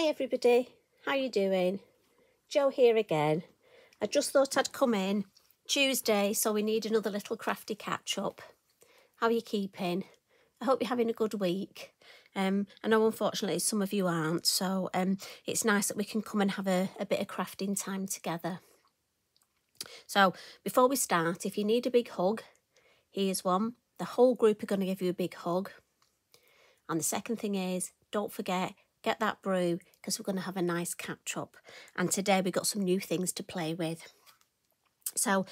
Hi everybody, how you doing? Jo here again. I just thought I'd come in Tuesday, so we need another little crafty catch up. How are you keeping? I hope you're having a good week. Um, I know unfortunately some of you aren't, so um, it's nice that we can come and have a, a bit of crafting time together. So before we start, if you need a big hug, here's one. The whole group are going to give you a big hug. And the second thing is, don't forget, get that brew because we're going to have a nice catch up. And today we've got some new things to play with. So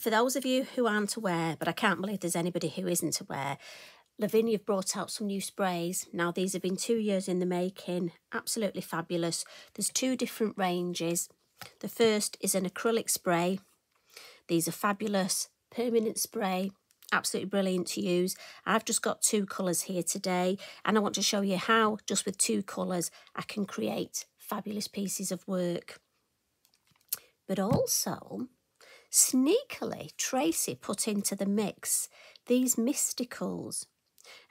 for those of you who aren't aware, but I can't believe there's anybody who isn't aware, Lavinia have brought out some new sprays. Now, these have been two years in the making, absolutely fabulous. There's two different ranges. The first is an acrylic spray. These are fabulous, permanent spray, absolutely brilliant to use. I've just got two colours here today and I want to show you how just with two colours I can create fabulous pieces of work. But also, sneakily, Tracy put into the mix these mysticals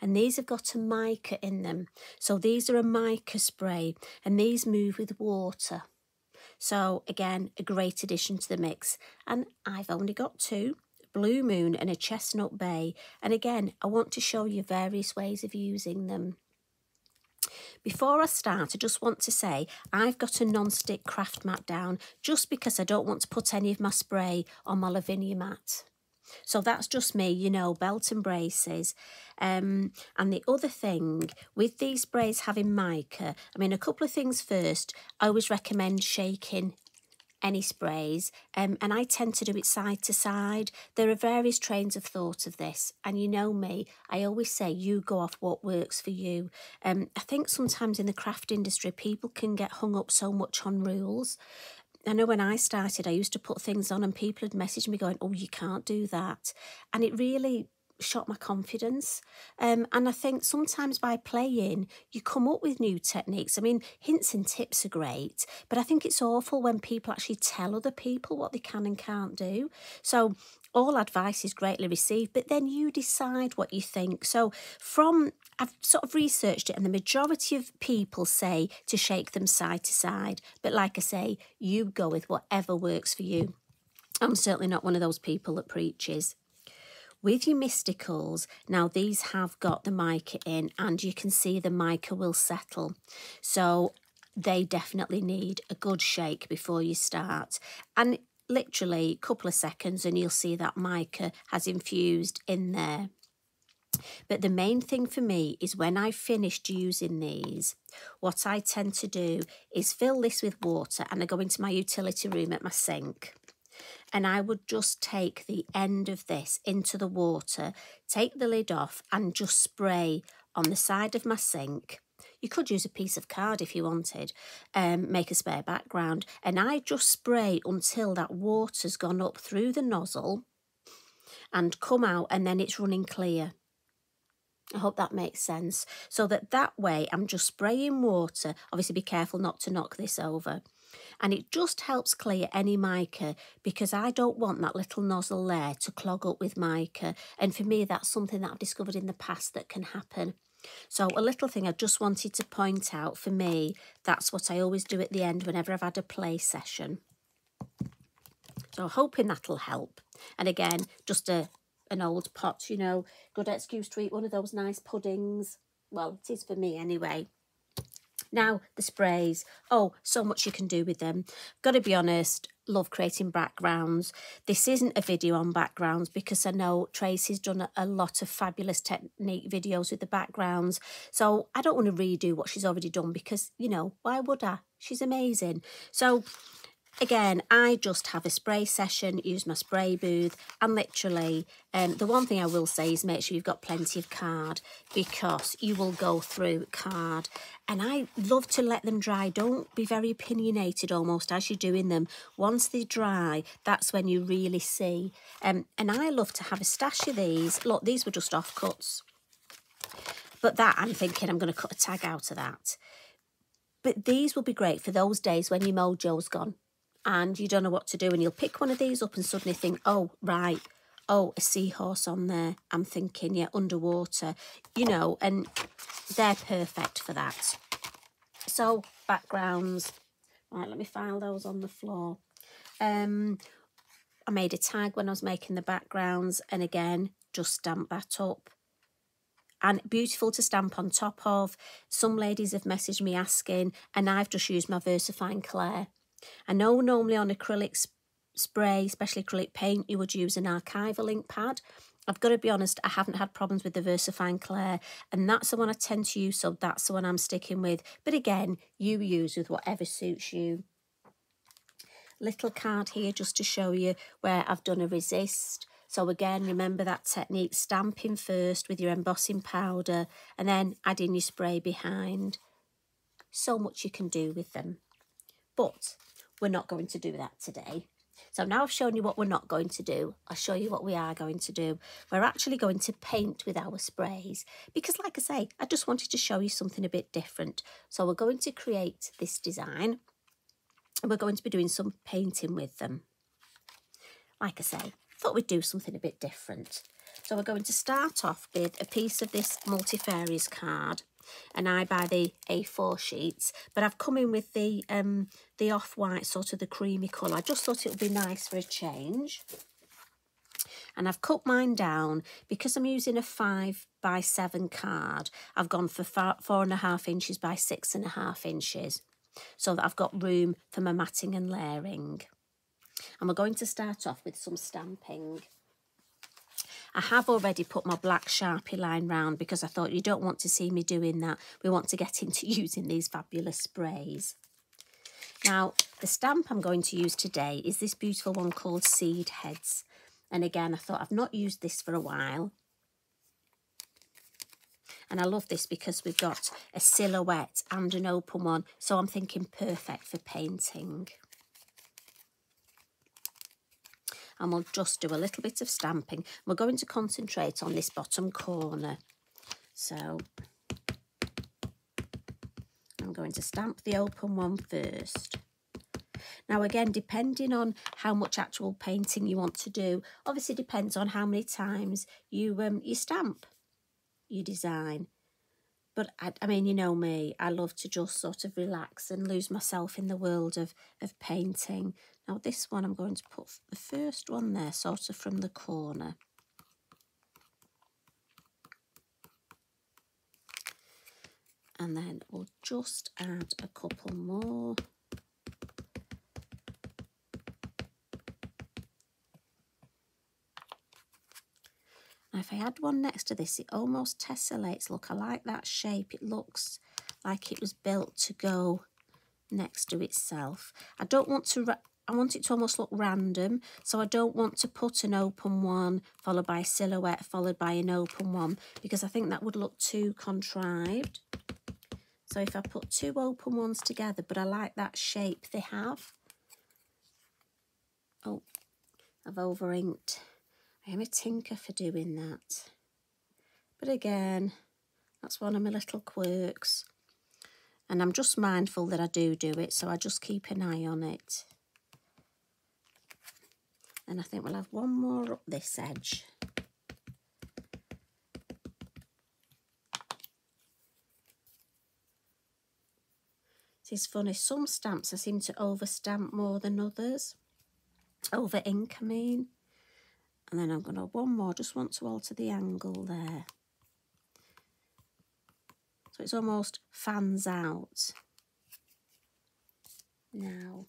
and these have got a mica in them. So these are a mica spray and these move with water. So again, a great addition to the mix. And I've only got two Blue Moon and a Chestnut Bay. And again, I want to show you various ways of using them. Before I start, I just want to say I've got a non-stick craft mat down just because I don't want to put any of my spray on my Lavinia mat. So that's just me, you know, belt and braces. Um, and the other thing with these sprays having mica, I mean, a couple of things first. I always recommend shaking any sprays, um, and I tend to do it side to side. There are various trains of thought of this, and you know me, I always say you go off what works for you. Um, I think sometimes in the craft industry, people can get hung up so much on rules. I know when I started, I used to put things on, and people had messaged me going, "Oh, you can't do that," and it really shot my confidence. Um, and I think sometimes by playing, you come up with new techniques. I mean, hints and tips are great, but I think it's awful when people actually tell other people what they can and can't do. So all advice is greatly received, but then you decide what you think. So from I've sort of researched it, and the majority of people say to shake them side to side. But like I say, you go with whatever works for you. I'm certainly not one of those people that preaches. With your mysticals, now these have got the mica in and you can see the mica will settle. So they definitely need a good shake before you start. And literally a couple of seconds and you'll see that mica has infused in there. But the main thing for me is when I've finished using these, what I tend to do is fill this with water and I go into my utility room at my sink and I would just take the end of this into the water, take the lid off and just spray on the side of my sink. You could use a piece of card if you wanted, um, make a spare background. And I just spray until that water's gone up through the nozzle and come out and then it's running clear. I hope that makes sense. So that that way I'm just spraying water. Obviously be careful not to knock this over and it just helps clear any mica because I don't want that little nozzle there to clog up with mica and for me that's something that I've discovered in the past that can happen. So a little thing I just wanted to point out for me, that's what I always do at the end whenever I've had a play session. So hoping that'll help. And again, just a an old pot, you know, good excuse to eat one of those nice puddings. Well, it is for me anyway. Now, the sprays. Oh, so much you can do with them. Got to be honest, love creating backgrounds. This isn't a video on backgrounds because I know Tracy's done a lot of fabulous technique videos with the backgrounds. So I don't want to redo what she's already done because, you know, why would I? She's amazing. So Again, I just have a spray session, use my spray booth, and literally, um, the one thing I will say is make sure you've got plenty of card because you will go through card. And I love to let them dry. Don't be very opinionated almost as you're doing them. Once they dry, that's when you really see. Um, and I love to have a stash of these. Look, these were just offcuts. But that, I'm thinking I'm going to cut a tag out of that. But these will be great for those days when your mojo's gone and you don't know what to do and you'll pick one of these up and suddenly think, oh, right, oh, a seahorse on there. I'm thinking, yeah, underwater, you know, and they're perfect for that. So backgrounds. Right, let me file those on the floor. Um, I made a tag when I was making the backgrounds and again, just stamp that up. And beautiful to stamp on top of. Some ladies have messaged me asking and I've just used my VersaFine Clair. I know normally on acrylic spray, especially acrylic paint, you would use an archival ink pad. I've got to be honest, I haven't had problems with the VersaFine Clair, and that's the one I tend to use, so that's the one I'm sticking with. But again, you use with whatever suits you. Little card here just to show you where I've done a resist. So again, remember that technique, stamping first with your embossing powder and then adding your spray behind. So much you can do with them. But we're not going to do that today. So now I've shown you what we're not going to do. I'll show you what we are going to do. We're actually going to paint with our sprays because like I say, I just wanted to show you something a bit different. So we're going to create this design and we're going to be doing some painting with them. Like I say, thought we'd do something a bit different. So we're going to start off with a piece of this multifarious card and I buy the A4 sheets, but I've come in with the um, the off-white, sort of the creamy colour. I just thought it would be nice for a change. And I've cut mine down because I'm using a five by seven card. I've gone for four, and a half inches by six and a half inches so that I've got room for my matting and layering. And we're going to start off with some stamping. I have already put my black Sharpie line round because I thought you don't want to see me doing that. We want to get into using these fabulous sprays. Now, the stamp I'm going to use today is this beautiful one called Seed Heads. And again, I thought I've not used this for a while. And I love this because we've got a silhouette and an open one. So I'm thinking perfect for painting. And we'll just do a little bit of stamping. We're going to concentrate on this bottom corner. So I'm going to stamp the open one first. Now again, depending on how much actual painting you want to do, obviously depends on how many times you um you stamp your design. But I, I mean, you know me, I love to just sort of relax and lose myself in the world of, of painting. Now this one I'm going to put the first one there sort of from the corner. And then we'll just add a couple more. Now if I add one next to this, it almost tessellates. Look, I like that shape. It looks like it was built to go next to itself. I don't want to I want it to almost look random. So I don't want to put an open one followed by a silhouette followed by an open one because I think that would look too contrived. So if I put two open ones together, but I like that shape they have. Oh, I've over inked. I am a tinker for doing that. But again, that's one of my little quirks. And I'm just mindful that I do do it, so I just keep an eye on it. And I think we'll have one more up this edge. It's funny, some stamps I seem to over stamp more than others. Over ink, I mean. And then I'm going to one more, just want to alter the angle there. So it's almost fans out. Now,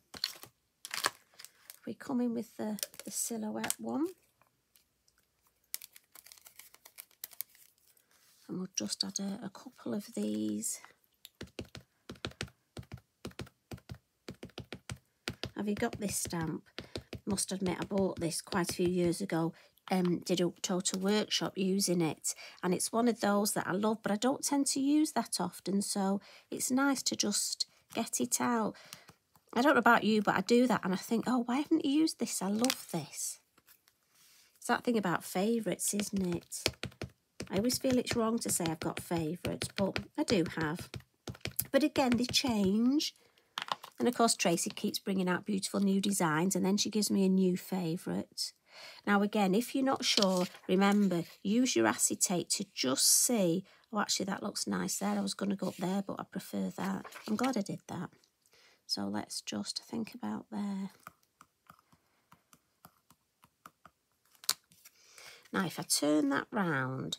we come in with the, the silhouette one. And we'll just add a, a couple of these. Have you got this stamp? Must admit I bought this quite a few years ago. Um, did a total workshop using it and it's one of those that I love but I don't tend to use that often so it's nice to just get it out I don't know about you, but I do that and I think, oh, why haven't you used this? I love this. It's that thing about favourites, isn't it? I always feel it's wrong to say I've got favourites, but I do have. But again, they change. And of course, Tracy keeps bringing out beautiful new designs and then she gives me a new favourite. Now again, if you're not sure, remember, use your acetate to just see, oh actually that looks nice there, I was going to go up there but I prefer that. I'm glad I did that. So let's just think about there. Now if I turn that round,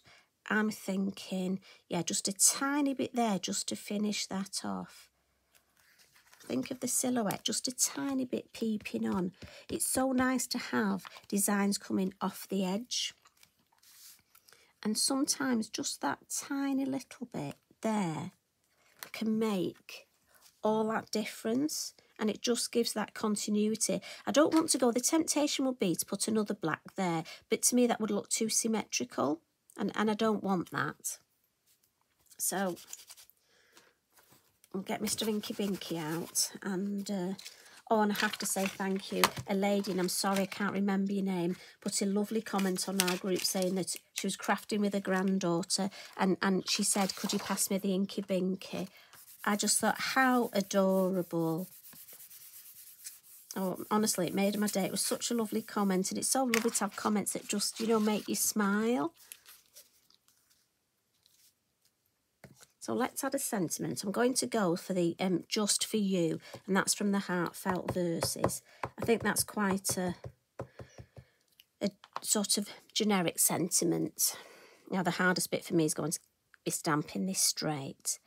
I'm thinking, yeah, just a tiny bit there just to finish that off. Think of the silhouette, just a tiny bit peeping on. It's so nice to have designs coming off the edge. And sometimes just that tiny little bit there can make all that difference and it just gives that continuity. I don't want to go, the temptation would be to put another black there, but to me that would look too symmetrical and, and I don't want that. So Get Mr. Inky Binky out and uh, oh and I have to say thank you a lady and I'm sorry I can't remember your name put a lovely comment on our group saying that she was crafting with her granddaughter and and she said could you pass me the Inky Binky I just thought how adorable Oh, honestly, it made my day. It was such a lovely comment, and it's so lovely to have comments that just, you know, make you smile. So let's add a sentiment. I'm going to go for the um, Just For You, and that's from the Heartfelt Verses. I think that's quite a, a sort of generic sentiment. Now, the hardest bit for me is going to be stamping this straight.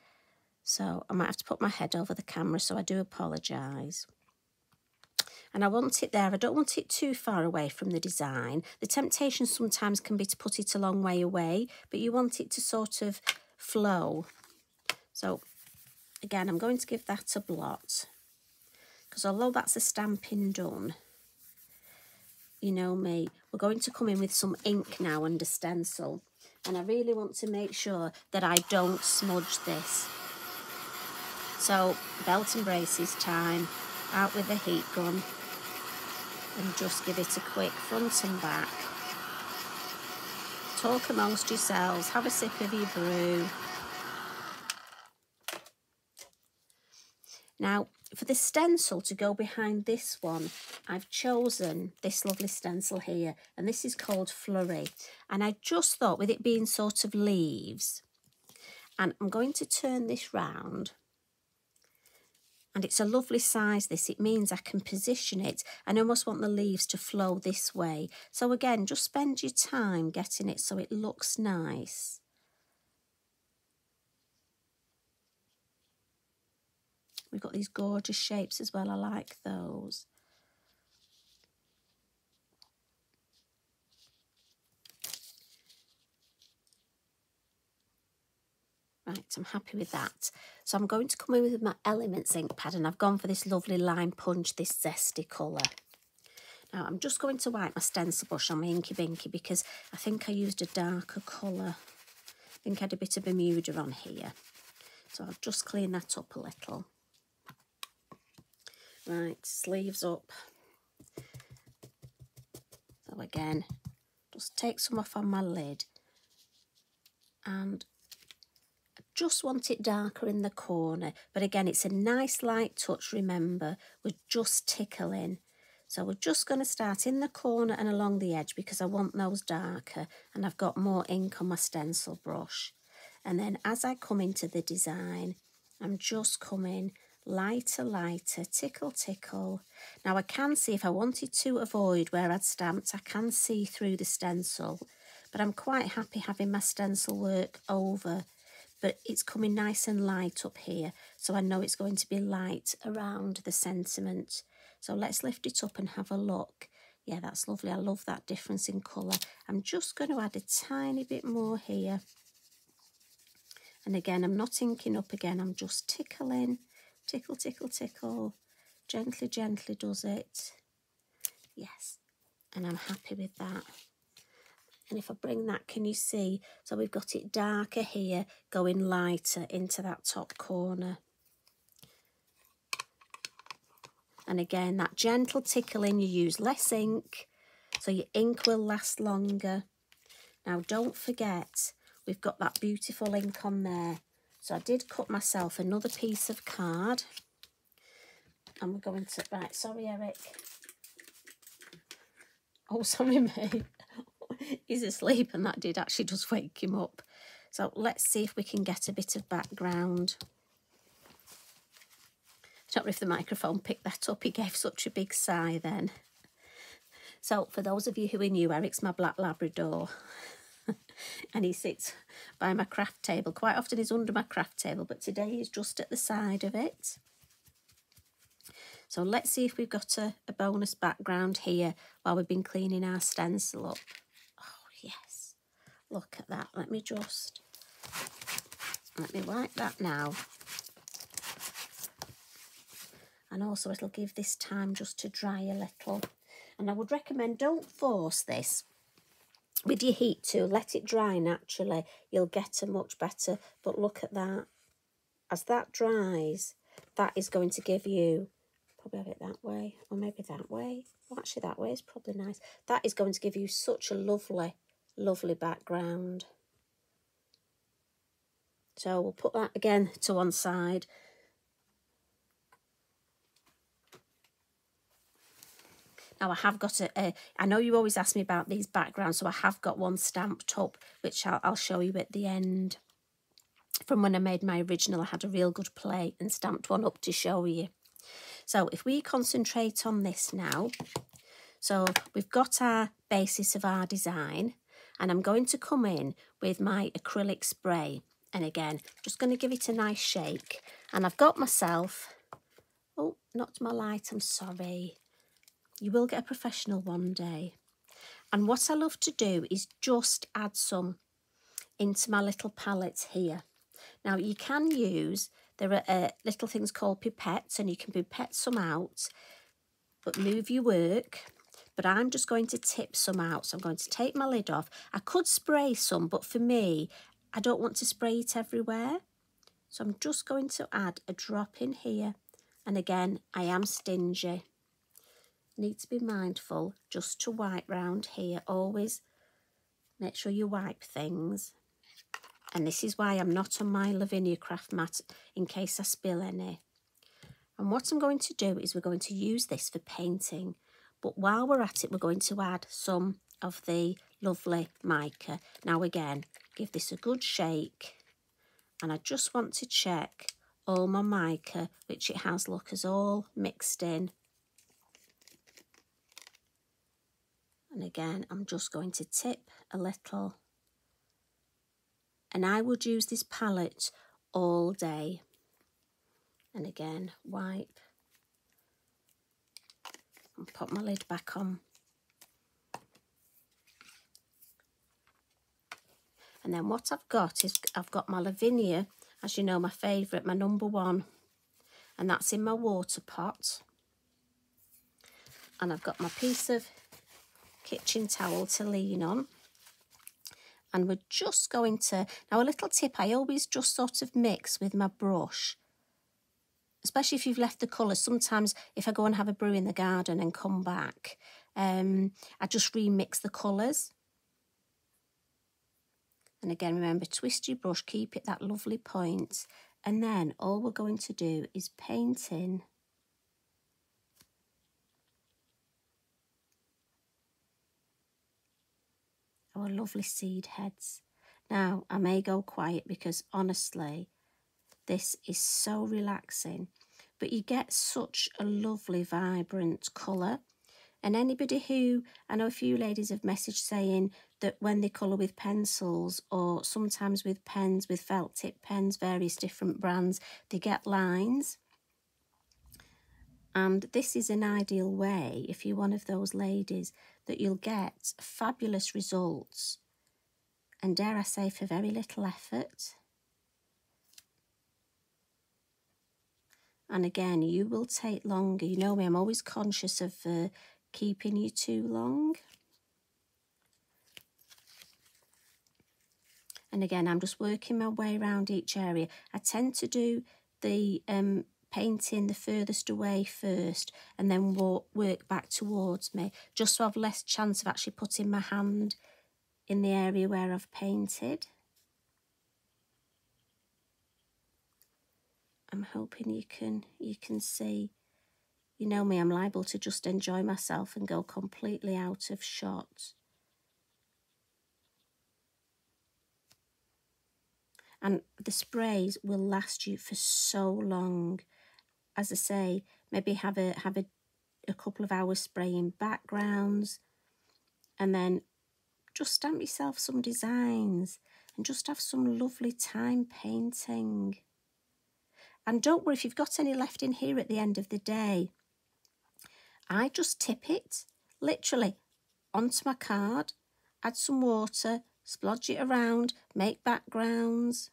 So I might have to put my head over the camera, so I do apologise. And I want it there. I don't want it too far away from the design. The temptation sometimes can be to put it a long way away, but you want it to sort of flow so again, I'm going to give that a blot because although that's a stamping done, you know me, we're going to come in with some ink now under stencil. And I really want to make sure that I don't smudge this. So belt and braces time, out with the heat gun and just give it a quick front and back. Talk amongst yourselves, have a sip of your brew. Now, for the stencil to go behind this one, I've chosen this lovely stencil here, and this is called Flurry. And I just thought with it being sort of leaves, and I'm going to turn this round, and it's a lovely size this. It means i can position it. And I almost want the leaves to flow this way. So again just spend your time getting it so it looks nice We've got these gorgeous shapes as well. I like those. Right, I'm happy with that. So I'm going to come in with my Elements ink pad and I've gone for this lovely Lime Punch, this zesty colour. Now I'm just going to wipe my stencil brush on my Inky Binky because I think I used a darker colour. I think I had a bit of Bermuda on here. So I'll just clean that up a little. Right, sleeves up. So again, just take some off on my lid and I just want it darker in the corner. But again, it's a nice light touch, remember. We're just tickling. So we're just going to start in the corner and along the edge because I want those darker and I've got more ink on my stencil brush. And then as I come into the design, I'm just coming lighter, lighter, tickle, tickle. Now I can see if I wanted to avoid where I'd stamped, I can see through the stencil, but I'm quite happy having my stencil work over, but it's coming nice and light up here, so I know it's going to be light around the sentiment. So let's lift it up and have a look. Yeah, that's lovely. I love that difference in colour. I'm just going to add a tiny bit more here. And again, I'm not inking up again. I'm just tickling Tickle, tickle, tickle. Gently, gently does it. Yes. And I'm happy with that. And if I bring that, can you see? So we've got it darker here, going lighter into that top corner. And again, that gentle tickling, you use less ink, so your ink will last longer. Now, don't forget, we've got that beautiful ink on there. So I did cut myself another piece of card. And we're going to, right, sorry Eric. Oh, sorry, mate. He's asleep and that did actually just wake him up. So let's see if we can get a bit of background. I don't know if the microphone picked that up. He gave such a big sigh then. So for those of you who are new, Eric's my black Labrador. And he sits by my craft table. Quite often he's under my craft table, but today he's just at the side of it. So let's see if we've got a, a bonus background here while we've been cleaning our stencil up. Oh, yes. Look at that. Let me just... Let me wipe that now. And also it'll give this time just to dry a little. And I would recommend don't force this with your heat tool. Let it dry naturally. You'll get a much better. But look at that. As that dries, that is going to give you probably have it that way or maybe that way. Well, actually, that way is probably nice. That is going to give you such a lovely, lovely background. So we'll put that again to one side. Now I have got a, a, I know you always ask me about these backgrounds, so I have got one stamped up, which I'll, I'll show you at the end. From when I made my original, I had a real good play and stamped one up to show you. So if we concentrate on this now, so we've got our basis of our design and I'm going to come in with my acrylic spray. And again, just going to give it a nice shake. And I've got myself, oh, not my light, I'm sorry. You will get a professional one day. And what I love to do is just add some into my little palette here. Now you can use there are uh, little things called pipettes and you can pipette some out, but move your work. But I'm just going to tip some out. So I'm going to take my lid off. I could spray some, but for me, I don't want to spray it everywhere. So I'm just going to add a drop in here. And again, I am stingy. Need to be mindful just to wipe round here. Always make sure you wipe things. And this is why I'm not on my Lavinia craft mat in case I spill any. And what I'm going to do is we're going to use this for painting. But while we're at it, we're going to add some of the lovely mica. Now again, give this a good shake. And I just want to check all my mica, which it has, look, is all mixed in. And again, I'm just going to tip a little and I would use this palette all day. And again, wipe and put my lid back on. And then what I've got is I've got my Lavinia, as you know, my favourite, my number one. And that's in my water pot. And I've got my piece of kitchen towel to lean on and we're just going to, now a little tip, I always just sort of mix with my brush, especially if you've left the colours. Sometimes if I go and have a brew in the garden and come back, um, I just remix the colours. And again, remember, twist your brush, keep it that lovely point, and then all we're going to do is paint in our lovely seed heads. Now, I may go quiet because honestly, this is so relaxing, but you get such a lovely, vibrant colour. And anybody who, I know a few ladies have messaged saying that when they colour with pencils or sometimes with pens, with felt tip pens, various different brands, they get lines. And this is an ideal way, if you're one of those ladies, that you'll get fabulous results and dare I say for very little effort. And again, you will take longer. You know me, I'm always conscious of uh, keeping you too long. And again, I'm just working my way around each area. I tend to do the um, painting the furthest away first and then walk, work back towards me just so I've less chance of actually putting my hand in the area where I've painted. I'm hoping you can you can see you know me, I'm liable to just enjoy myself and go completely out of shot. And the sprays will last you for so long. As I say, maybe have a have a, a couple of hours spraying backgrounds and then just stamp yourself some designs and just have some lovely time painting. And don't worry if you've got any left in here at the end of the day. I just tip it, literally, onto my card, add some water, splodge it around, make backgrounds.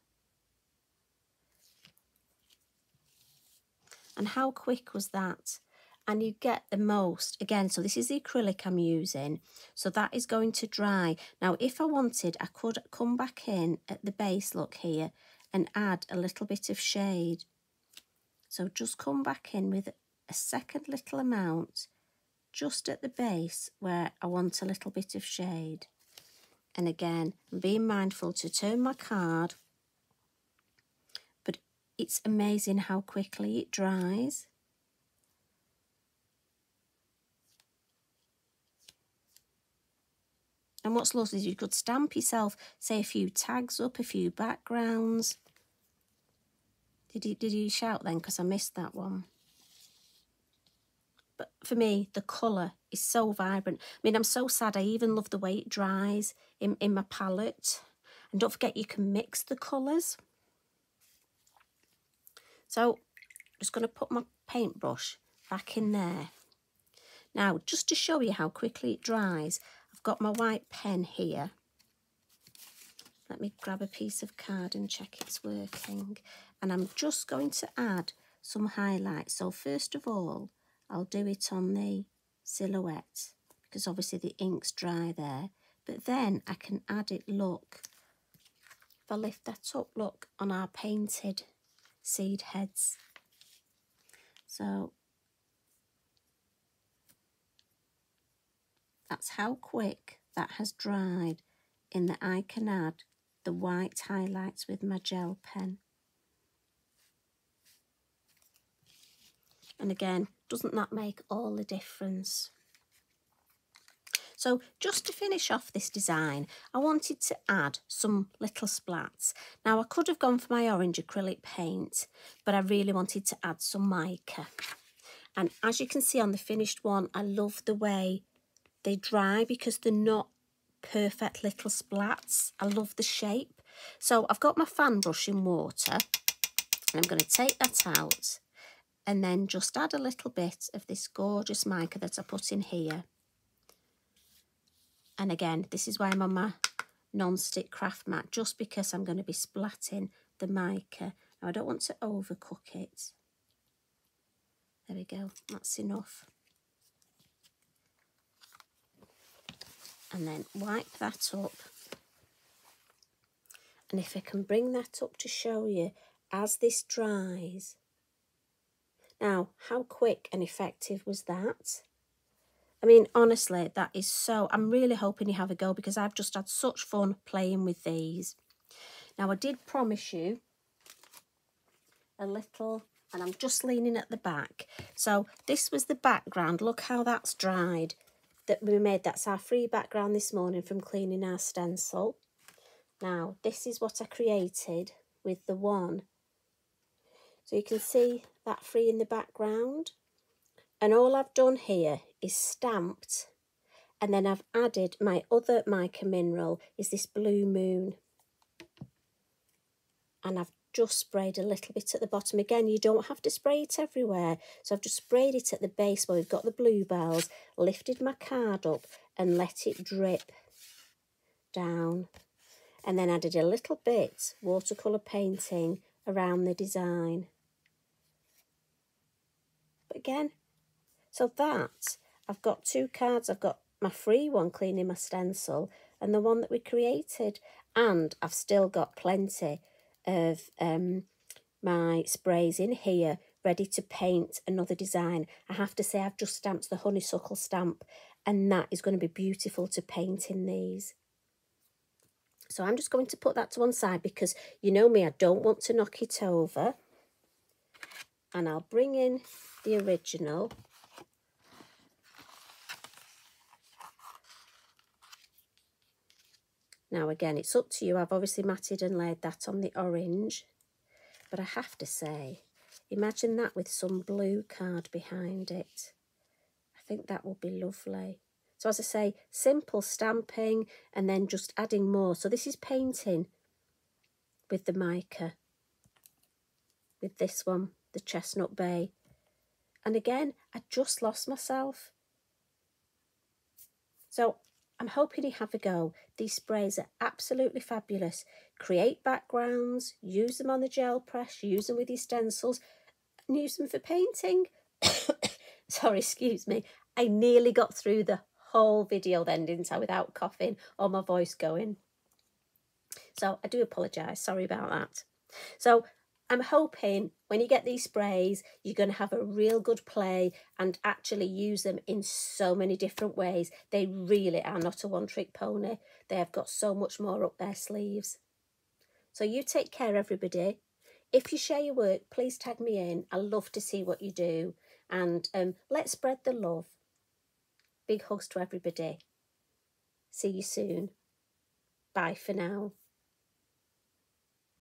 And how quick was that? And you get the most, again, so this is the acrylic I'm using, so that is going to dry. Now, if I wanted, I could come back in at the base, look here, and add a little bit of shade. So just come back in with a second little amount just at the base where I want a little bit of shade. And again, being mindful to turn my card, it's amazing how quickly it dries. And what's lovely is you could stamp yourself, say a few tags up, a few backgrounds. Did you, did you shout then? Because I missed that one. But for me, the colour is so vibrant. I mean, I'm so sad. I even love the way it dries in, in my palette. And don't forget, you can mix the colours. So, I'm just going to put my paintbrush back in there. Now, just to show you how quickly it dries, I've got my white pen here. Let me grab a piece of card and check it's working. And I'm just going to add some highlights. So first of all, I'll do it on the silhouette because obviously the ink's dry there. But then I can add it, look, if I lift that up, look, on our painted seed heads. So that's how quick that has dried in that I can add the white highlights with my gel pen. And again, doesn't that make all the difference? So just to finish off this design, I wanted to add some little splats. Now I could have gone for my orange acrylic paint, but I really wanted to add some mica. And as you can see on the finished one, I love the way they dry because they're not perfect little splats. I love the shape. So I've got my fan brush in water and I'm going to take that out and then just add a little bit of this gorgeous mica that I put in here. And again, this is why I'm on my non-stick craft mat, just because I'm going to be splatting the mica. Now, I don't want to overcook it. There we go, that's enough. And then wipe that up. And if I can bring that up to show you, as this dries, now, how quick and effective was that? I mean, honestly, that is so... I'm really hoping you have a go because I've just had such fun playing with these. Now, I did promise you a little... And I'm just leaning at the back. So, this was the background. Look how that's dried that we made. That's our free background this morning from cleaning our stencil. Now, this is what I created with the one. So you can see that free in the background. And all I've done here is stamped and then I've added my other mica mineral is this blue moon. And I've just sprayed a little bit at the bottom. Again, you don't have to spray it everywhere. So I've just sprayed it at the base where we've got the bluebells, lifted my card up and let it drip down. And then added a little bit watercolour painting around the design but again. So that, I've got two cards. I've got my free one, cleaning my stencil, and the one that we created. And I've still got plenty of um, my sprays in here ready to paint another design. I have to say I've just stamped the honeysuckle stamp and that is going to be beautiful to paint in these. So I'm just going to put that to one side because you know me, I don't want to knock it over. And I'll bring in the original Now again, it's up to you. I've obviously matted and laid that on the orange. But I have to say, imagine that with some blue card behind it. I think that would be lovely. So as I say, simple stamping and then just adding more. So this is painting with the mica, with this one, the Chestnut Bay. And again, I just lost myself. So I'm hoping you have a go. These sprays are absolutely fabulous. Create backgrounds, use them on the gel press, use them with your stencils, and use them for painting. Sorry, excuse me. I nearly got through the whole video then, didn't I, without coughing or my voice going. So I do apologise. Sorry about that. So I'm hoping when you get these sprays, you're going to have a real good play and actually use them in so many different ways. They really are not a one trick pony. They have got so much more up their sleeves. So you take care, everybody. If you share your work, please tag me in. I love to see what you do. And um, let's spread the love. Big hugs to everybody. See you soon. Bye for now.